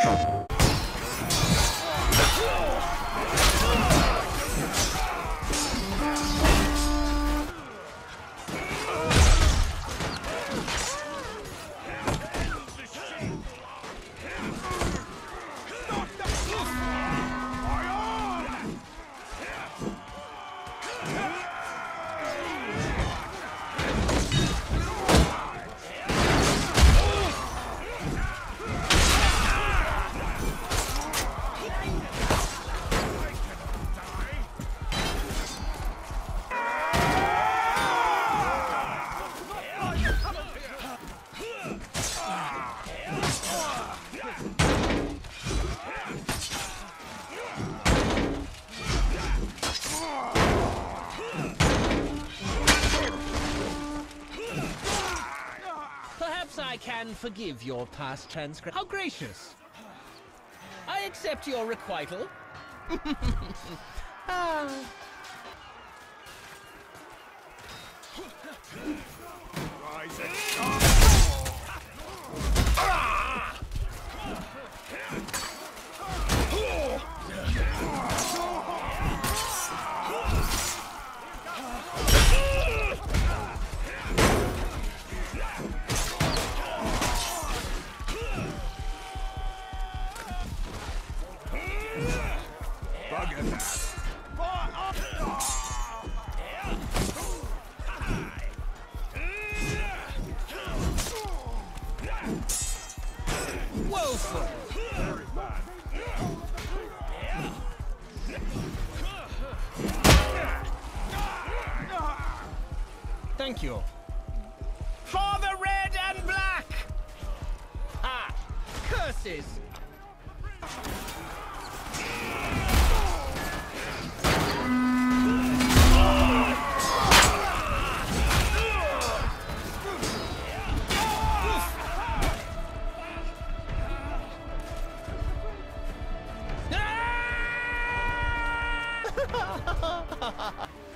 Perhaps can forgive your past transcript. How gracious. I accept your requital. ah. Thank you. For the red and black! Ah, curses! Ah!